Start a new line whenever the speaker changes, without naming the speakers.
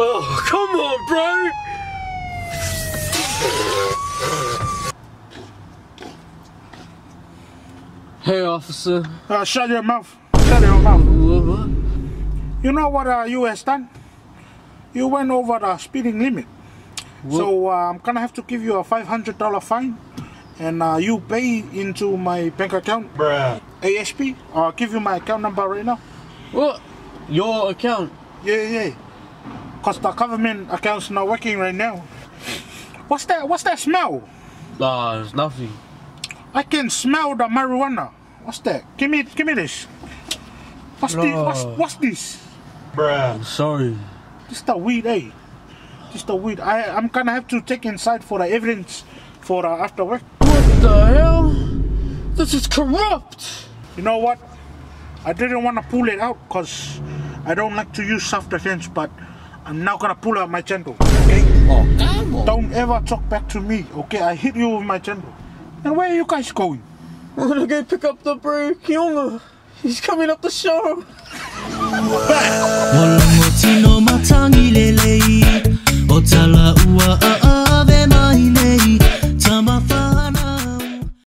Oh, come on, bro. Hey, officer.
Uh, shut your mouth. Shut your mouth.
What? what?
You know what uh, you has done? You went over the speeding limit. So uh, I'm gonna have to give you a $500 fine. And uh, you pay into my bank account.
Bruh.
ASP. I'll give you my account number right now.
What? Your account?
Yeah, yeah. Cause the government account's not working right now. What's that? What's that smell?
Nah, it's nothing.
I can smell the marijuana. What's that? Give me, give me this. What's this? What's,
No.
what's this?
Bruh.
Sorry.
This the weed, eh? This the weed. I, I'm gonna have to take inside for the evidence for uh, after work.
What the hell? This is corrupt.
You know what? I didn't want to pull it out because I don't like to use self-defense, but I'm now gonna pull out my chendol. Okay?
Oh, come on.
Don't ever talk back to me, okay? I hit you with my chendol. And where are you guys going?
We're gonna go pick up the bro Kyunga. He's coming up the shore.
Walang